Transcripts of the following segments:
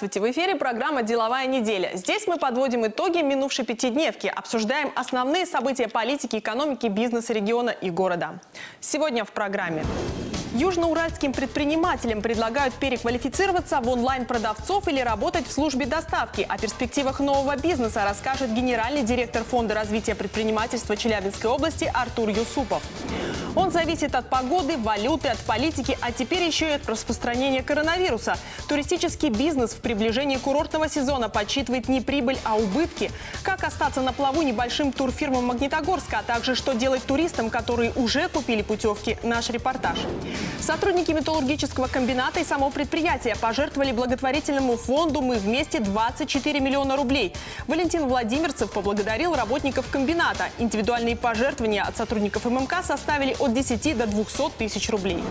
Здравствуйте! В эфире программа «Деловая неделя». Здесь мы подводим итоги минувшей пятидневки, обсуждаем основные события политики, экономики, бизнеса региона и города. Сегодня в программе. Южноуральским предпринимателям предлагают переквалифицироваться в онлайн-продавцов или работать в службе доставки. О перспективах нового бизнеса расскажет генеральный директор Фонда развития предпринимательства Челябинской области Артур Юсупов. Он зависит от погоды, валюты, от политики, а теперь еще и от распространения коронавируса. Туристический бизнес в приближении курортного сезона подсчитывает не прибыль, а убытки. Как остаться на плаву небольшим турфирмам Магнитогорска, а также что делать туристам, которые уже купили путевки, наш репортаж. Сотрудники металлургического комбината и самого предприятия пожертвовали благотворительному фонду «Мы вместе» 24 миллиона рублей. Валентин Владимирцев поблагодарил работников комбината. Индивидуальные пожертвования от сотрудников ММК составили от 10 до 200 тысяч рублей.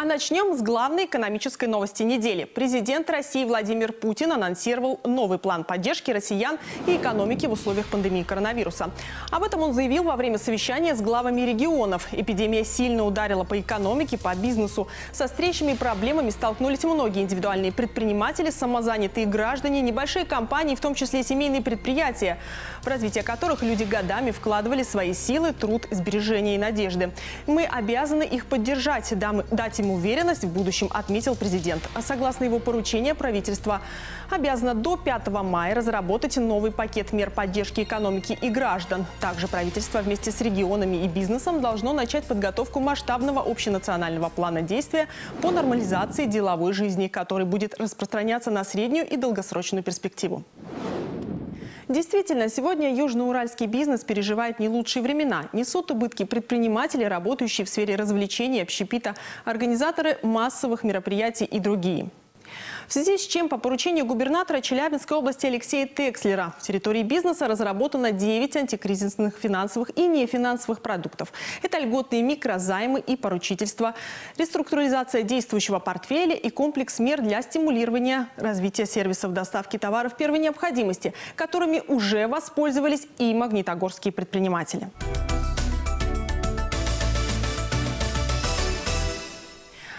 А начнем с главной экономической новости недели. Президент России Владимир Путин анонсировал новый план поддержки россиян и экономики в условиях пандемии коронавируса. Об этом он заявил во время совещания с главами регионов. Эпидемия сильно ударила по экономике, по бизнесу. Со встречами и проблемами столкнулись многие индивидуальные предприниматели, самозанятые граждане, небольшие компании, в том числе семейные предприятия, в развитие которых люди годами вкладывали свои силы, труд, сбережения и надежды. Мы обязаны их поддержать, дать им им уверенность в будущем, отметил президент. А согласно его поручению, правительство обязано до 5 мая разработать новый пакет мер поддержки экономики и граждан. Также правительство вместе с регионами и бизнесом должно начать подготовку масштабного общенационального плана действия по нормализации деловой жизни, который будет распространяться на среднюю и долгосрочную перспективу. Действительно, сегодня южноуральский бизнес переживает не лучшие времена. Несут убытки предприниматели, работающие в сфере развлечений, общепита, организаторы массовых мероприятий и другие. В связи с чем по поручению губернатора Челябинской области Алексея Текслера в территории бизнеса разработано 9 антикризисных финансовых и нефинансовых продуктов. Это льготные микрозаймы и поручительства, реструктуризация действующего портфеля и комплекс мер для стимулирования развития сервисов доставки товаров первой необходимости, которыми уже воспользовались и магнитогорские предприниматели.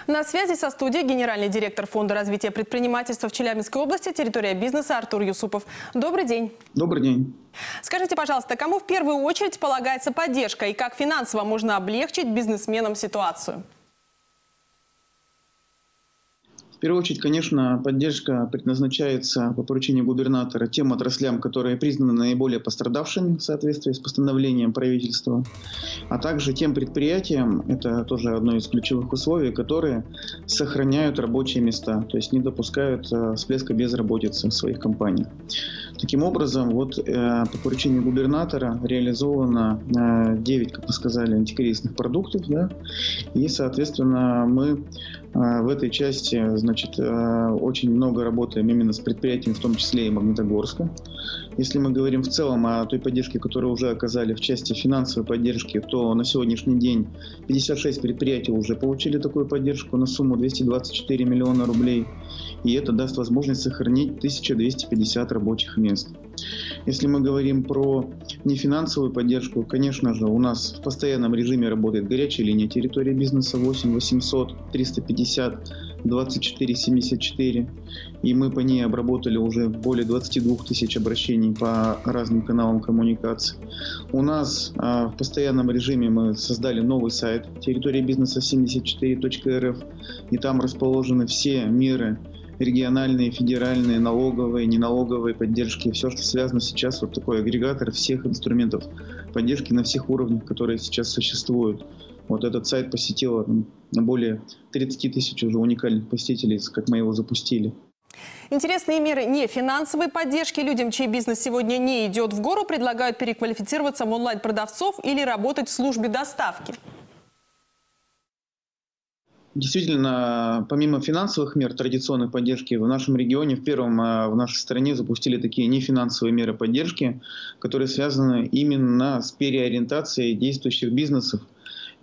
На связи со студией генеральный директор Фонда развития предпринимательства в Челябинской области, территория бизнеса Артур Юсупов. Добрый день. Добрый день. Скажите, пожалуйста, кому в первую очередь полагается поддержка и как финансово можно облегчить бизнесменам ситуацию? В первую очередь, конечно, поддержка предназначается по поручению губернатора тем отраслям, которые признаны наиболее пострадавшими в соответствии с постановлением правительства, а также тем предприятиям, это тоже одно из ключевых условий, которые сохраняют рабочие места, то есть не допускают э, всплеска безработицы в своих компаниях. Таким образом, вот э, по поручению губернатора реализовано э, 9, как вы сказали, антикризисных продуктов, да, и, соответственно, мы э, в этой части значит, э, очень много работаем именно с предприятиями, в том числе и Магнитогорска. Если мы говорим в целом о той поддержке, которую уже оказали в части финансовой поддержки, то на сегодняшний день 56 предприятий уже получили такую поддержку на сумму 224 миллиона рублей. И это даст возможность сохранить 1250 рабочих мест. Если мы говорим про нефинансовую поддержку, конечно же, у нас в постоянном режиме работает горячая линия территории бизнеса 8 800 350 2474. И мы по ней обработали уже более 22 тысяч обращений по разным каналам коммуникации. У нас а, в постоянном режиме мы создали новый сайт территории бизнеса 74.рф. И там расположены все меры региональные, федеральные, налоговые, неналоговые поддержки, все, что связано сейчас, вот такой агрегатор всех инструментов поддержки на всех уровнях, которые сейчас существуют. Вот этот сайт посетило более 30 тысяч уже уникальных посетителей, как мы его запустили. Интересные меры не финансовой поддержки людям, чей бизнес сегодня не идет в гору, предлагают переквалифицироваться в онлайн-продавцов или работать в службе доставки. Действительно, помимо финансовых мер традиционной поддержки, в нашем регионе, в первом а, в нашей стране запустили такие нефинансовые меры поддержки, которые связаны именно с переориентацией действующих бизнесов –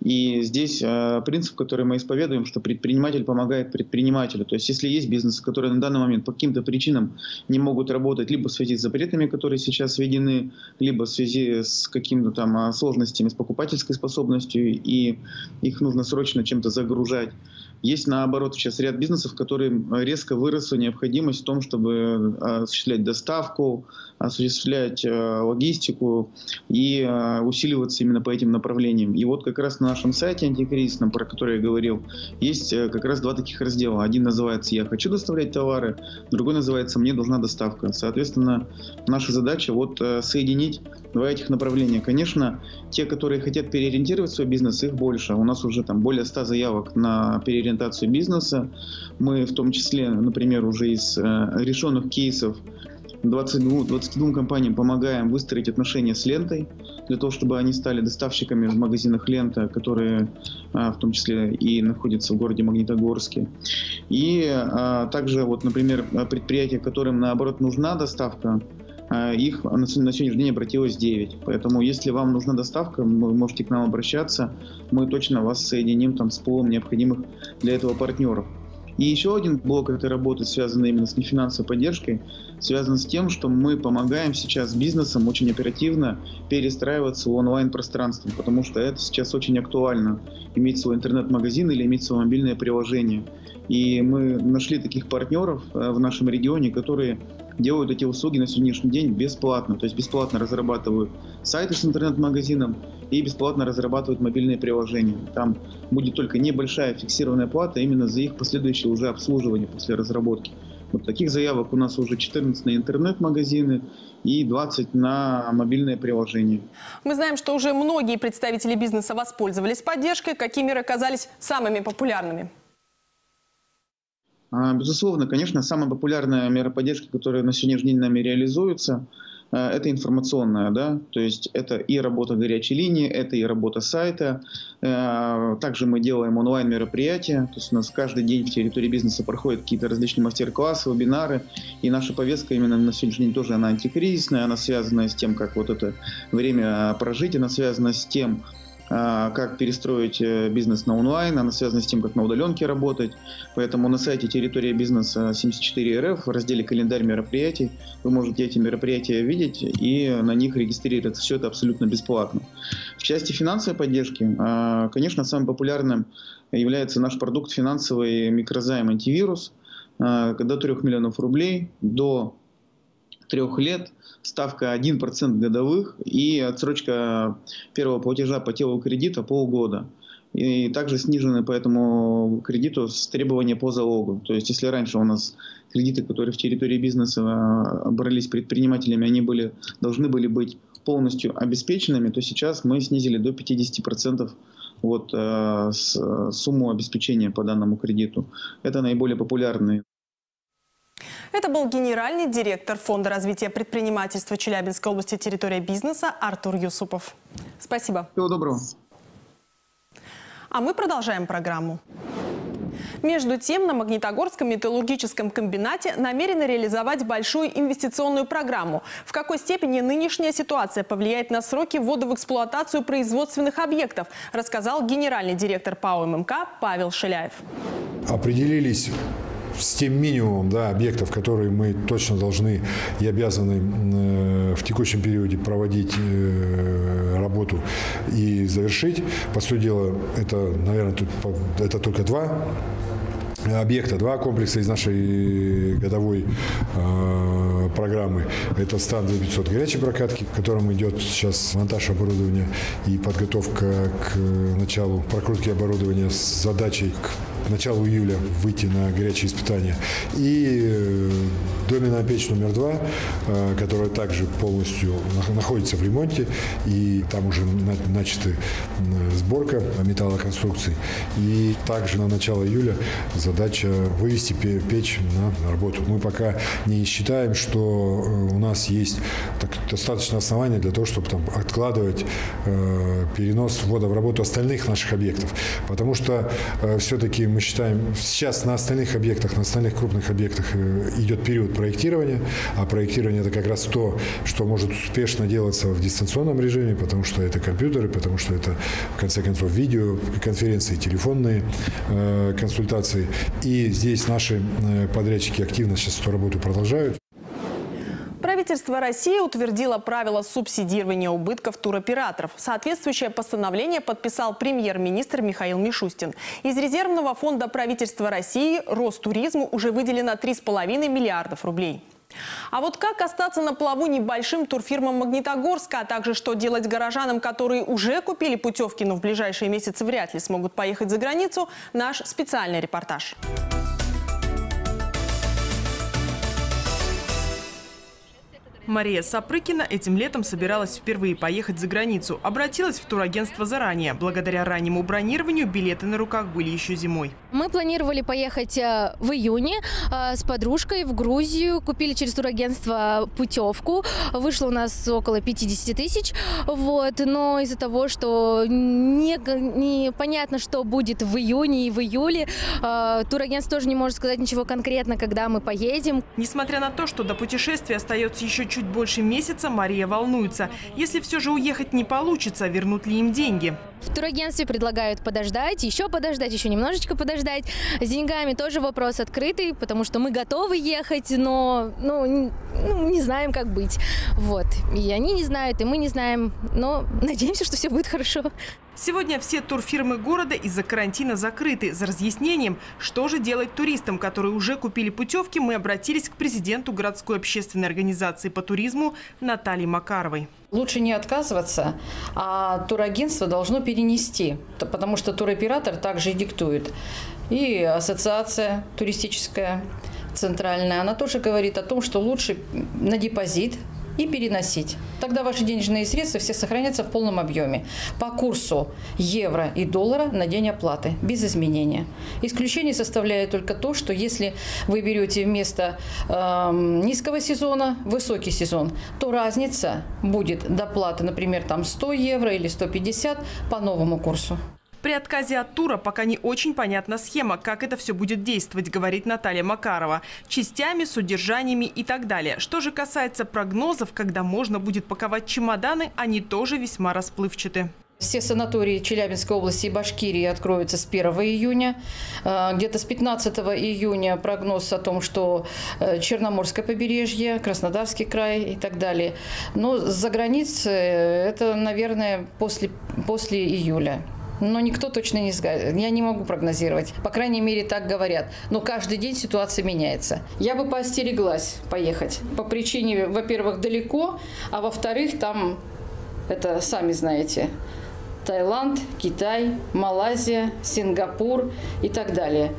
и здесь э, принцип, который мы исповедуем, что предприниматель помогает предпринимателю. То есть если есть бизнесы, которые на данный момент по каким-то причинам не могут работать, либо в связи с запретами, которые сейчас введены, либо в связи с какими-то там а, сложностями с покупательской способностью, и их нужно срочно чем-то загружать, Есть, наоборот, сейчас ряд бизнесов, которые резко выросла необходимость в том, чтобы осуществлять доставку, осуществлять логистику и усиливаться именно по этим направлениям. И вот как раз на нашем сайте антикризисном, про который я говорил, есть как раз два таких раздела. Один называется «Я хочу доставлять товары», другой называется «Мне должна доставка». Соответственно, наша задача вот соединить два этих направления. Конечно, те, которые хотят переориентировать свой бизнес, их больше. У нас уже там более 100 заявок на переориентацию бизнеса. Мы в том числе, например, уже из э, решенных кейсов 22, 22 компаниям помогаем выстроить отношения с лентой, для того, чтобы они стали доставщиками в магазинах лента, которые а, в том числе и находятся в городе Магнитогорске. И а, также, вот, например, предприятия, которым наоборот нужна доставка, их на сегодняшний день обратилось 9. Поэтому, если вам нужна доставка, вы можете к нам обращаться. Мы точно вас соединим там с полом необходимых для этого партнеров. И еще один блок этой работы, связанный именно с нефинансовой поддержкой, связан с тем, что мы помогаем сейчас бизнесам очень оперативно перестраиваться в онлайн-пространство, потому что это сейчас очень актуально, иметь свой интернет-магазин или иметь свое мобильное приложение. И мы нашли таких партнеров э, в нашем регионе, которые делают эти услуги на сегодняшний день бесплатно. То есть бесплатно разрабатывают сайты с интернет-магазином и бесплатно разрабатывают мобильные приложения. Там будет только небольшая фиксированная плата именно за их последующее уже обслуживание после разработки. Вот таких заявок у нас уже 14 на интернет-магазины и 20 на мобильное приложение. Мы знаем, что уже многие представители бизнеса воспользовались поддержкой. Какие меры оказались самыми популярными? А, безусловно, конечно, самая популярная мера поддержки, которая на сегодняшний день нами реализуется, э, это информационная, да, то есть это и работа горячей линии, это и работа сайта. Э, также мы делаем онлайн мероприятия, то есть у нас каждый день в территории бизнеса проходят какие-то различные мастер-классы, вебинары, и наша повестка именно на сегодняшний день тоже она антикризисная, она связана с тем, как вот это время прожить, она связана с тем, как перестроить э, бизнес на онлайн, она связана с тем, как на удаленке работать. Поэтому на сайте территория бизнеса 74 РФ в разделе календарь мероприятий вы можете эти мероприятия видеть и на них регистрироваться. Все это абсолютно бесплатно. В части финансовой поддержки, а, конечно, самым популярным является наш продукт финансовый микрозайм антивирус. А, до 3 миллионов рублей до трех лет ставка 1% годовых и отсрочка первого платежа по телу кредита полгода. И также снижены по этому кредиту требования по залогу. То есть, если раньше у нас кредиты, которые в территории бизнеса а, брались предпринимателями, они были, должны были быть полностью обеспеченными, то сейчас мы снизили до 50% вот, э, с, сумму обеспечения по данному кредиту. Это наиболее популярные. Это был генеральный директор Фонда развития предпринимательства Челябинской области территория бизнеса Артур Юсупов. Спасибо. Всего доброго. А мы продолжаем программу. Между тем, на Магнитогорском металлургическом комбинате намерены реализовать большую инвестиционную программу. В какой степени нынешняя ситуация повлияет на сроки ввода в эксплуатацию производственных объектов, рассказал генеральный директор ПАО ММК Павел Шиляев. Определились с тем минимумом да, объектов, которые мы точно должны и обязаны э, в текущем периоде проводить э, работу и завершить. По сути дела, это, наверное, тут, это только два объекта, два комплекса из нашей годовой э, программы. Это стан 2500 горячей прокатки, в котором идет сейчас монтаж оборудования и подготовка к началу прокрутки оборудования с задачей к началу июля выйти на горячие испытания. И э, доменная печь номер два, э, которая также полностью находится в ремонте, и там уже начата сборка металлоконструкций. И также на начало июля задача вывести печь на работу. Мы пока не считаем, что э, у нас есть достаточно основания для того, чтобы там откладывать перенос ввода в работу остальных наших объектов. Потому что все-таки мы считаем, сейчас на остальных объектах, на остальных крупных объектах э, идет период проектирования, а проектирование это как раз то, что может успешно делаться в дистанционном режиме, потому что это компьютеры, потому что это, в конце концов, видеоконференции, телефонные э, консультации. И здесь наши э, подрядчики активно сейчас эту работу продолжают. Правительство России утвердило правила субсидирования убытков туроператоров. Соответствующее постановление подписал премьер-министр Михаил Мишустин. Из резервного фонда правительства России Ростуризму уже выделено 3,5 миллиардов рублей. А вот как остаться на плаву небольшим турфирмам Магнитогорска, а также что делать горожанам, которые уже купили путевки, но в ближайшие месяцы вряд ли смогут поехать за границу, наш специальный репортаж. Мария Сапрыкина этим летом собиралась впервые поехать за границу. Обратилась в турагентство заранее. Благодаря раннему бронированию билеты на руках были еще зимой. Мы планировали поехать э, в июне э, с подружкой в Грузию. Купили через турагентство путевку. Вышло у нас около 50 тысяч. Вот. Но из-за того, что непонятно, не что будет в июне и в июле, э, турагентство тоже не может сказать ничего конкретно, когда мы поедем. Несмотря на то, что до путешествия остается еще чуть чуть больше месяца Мария волнуется. Если все же уехать не получится, вернут ли им деньги? В турагентстве предлагают подождать, еще подождать, еще немножечко подождать. С деньгами тоже вопрос открытый, потому что мы готовы ехать, но ну, ну, не знаем, как быть. Вот. И они не знают, и мы не знаем, но надеемся, что все будет хорошо. Сегодня все турфирмы города из-за карантина закрыты. За разъяснением, что же делать туристам, которые уже купили путевки, мы обратились к президенту городской общественной организации по туризму Наталье Макаровой. Лучше не отказываться, а турагентство должно перенести, потому что туроператор также и диктует. И ассоциация туристическая центральная, она тоже говорит о том, что лучше на депозит и переносить. Тогда ваши денежные средства все сохранятся в полном объеме. По курсу евро и доллара на день оплаты, без изменения. Исключение составляет только то, что если вы берете вместо э, низкого сезона высокий сезон, то разница будет доплаты, например, там 100 евро или 150 по новому курсу. При отказе от тура пока не очень понятна схема, как это все будет действовать, говорит Наталья Макарова. Частями, с удержаниями и так далее. Что же касается прогнозов, когда можно будет паковать чемоданы, они тоже весьма расплывчаты. Все санатории Челябинской области и Башкирии откроются с 1 июня. А, где-то с 15 июня прогноз о том, что э, Черноморское побережье, Краснодарский край и так далее. Но за границей э, это, наверное, после, после июля. Но никто точно не скажет. Я не могу прогнозировать. По крайней мере, так говорят. Но каждый день ситуация меняется. Я бы поостереглась поехать. По причине, во-первых, далеко, а во-вторых, там, это сами знаете, Таиланд, Китай, Малайзия, Сингапур и так далее.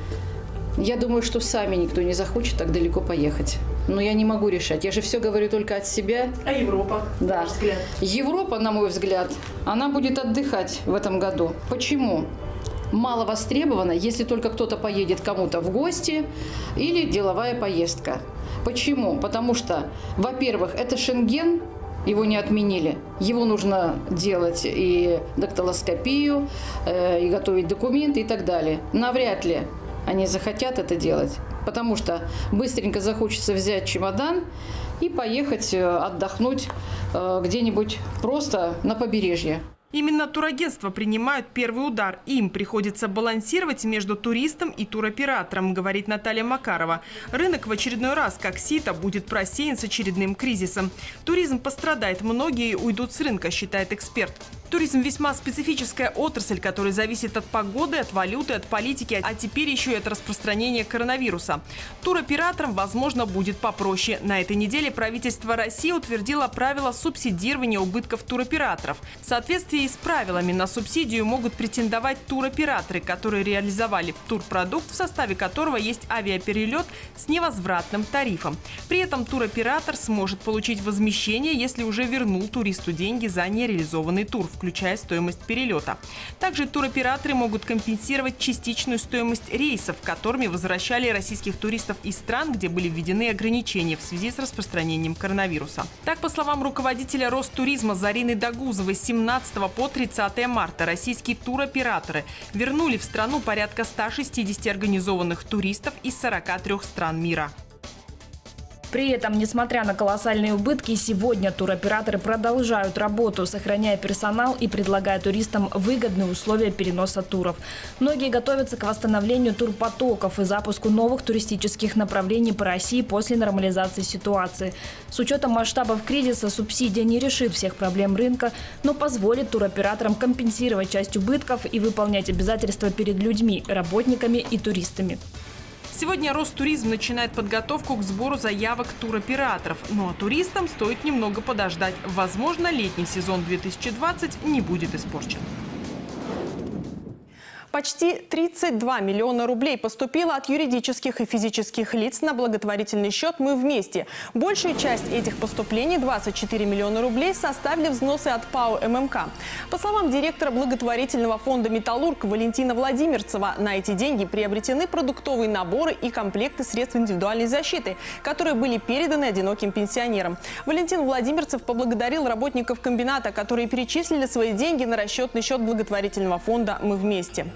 Я думаю, что сами никто не захочет так далеко поехать. Но я не могу решать. Я же все говорю только от себя. А Европа? Да. взгляд? Европа, на мой взгляд, она будет отдыхать в этом году. Почему? мало востребована, если только кто-то поедет кому-то в гости или деловая поездка. Почему? Потому что, во-первых, это Шенген, его не отменили. Его нужно делать и дактилоскопию, э, и готовить документы и так далее. Навряд ли они захотят это делать, потому что быстренько захочется взять чемодан и поехать э, отдохнуть э, где-нибудь просто на побережье. Именно турагентства принимают первый удар. Им приходится балансировать между туристом и туроператором, говорит Наталья Макарова. Рынок в очередной раз, как сито, будет просеян с очередным кризисом. Туризм пострадает, многие уйдут с рынка, считает эксперт. Туризм весьма специфическая отрасль, которая зависит от погоды, от валюты, от политики, а теперь еще и от распространения коронавируса. Туроператорам, возможно, будет попроще. На этой неделе правительство России утвердило правила субсидирования убытков туроператоров. В соответствии с правилами на субсидию могут претендовать туроператоры, которые реализовали турпродукт, в составе которого есть авиаперелет с невозвратным тарифом. При этом туроператор сможет получить возмещение, если уже вернул туристу деньги за нереализованный тур включая стоимость перелета. Также туроператоры могут компенсировать частичную стоимость рейсов, которыми возвращали российских туристов из стран, где были введены ограничения в связи с распространением коронавируса. Так, по словам руководителя Ростуризма Зарины Дагузовой, с 17 по 30 марта российские туроператоры вернули в страну порядка 160 организованных туристов из 43 стран мира. При этом, несмотря на колоссальные убытки, сегодня туроператоры продолжают работу, сохраняя персонал и предлагая туристам выгодные условия переноса туров. Многие готовятся к восстановлению турпотоков и запуску новых туристических направлений по России после нормализации ситуации. С учетом масштабов кризиса субсидия не решит всех проблем рынка, но позволит туроператорам компенсировать часть убытков и выполнять обязательства перед людьми, работниками и туристами. Сегодня Ростуризм начинает подготовку к сбору заявок туроператоров. Ну а туристам стоит немного подождать. Возможно, летний сезон 2020 не будет испорчен. Почти 32 миллиона рублей поступило от юридических и физических лиц на благотворительный счет «Мы вместе». Большая часть этих поступлений, 24 миллиона рублей, составили взносы от ПАО ММК. По словам директора благотворительного фонда «Металлург» Валентина Владимирцева, на эти деньги приобретены продуктовые наборы и комплекты средств индивидуальной защиты, которые были переданы одиноким пенсионерам. Валентин Владимирцев поблагодарил работников комбината, которые перечислили свои деньги на расчетный счет благотворительного фонда «Мы вместе».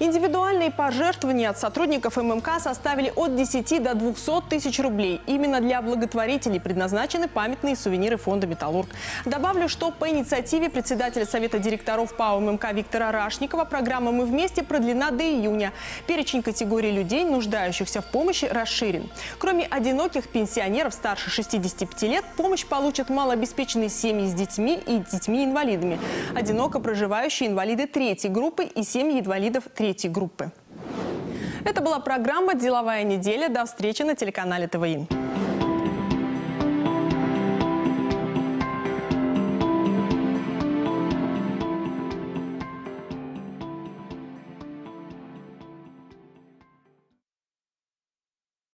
Индивидуальные пожертвования от сотрудников ММК составили от 10 до 200 тысяч рублей. Именно для благотворителей предназначены памятные сувениры фонда «Металлург». Добавлю, что по инициативе председателя Совета директоров ПАО ММК Виктора Рашникова программа «Мы вместе» продлена до июня. Перечень категорий людей, нуждающихся в помощи, расширен. Кроме одиноких пенсионеров старше 65 лет, помощь получат малообеспеченные семьи с детьми и детьми-инвалидами, одиноко проживающие инвалиды третьей группы и семьи инвалидов третьей третьей группы. Это была программа «Деловая неделя». До встречи на телеканале ТВИ.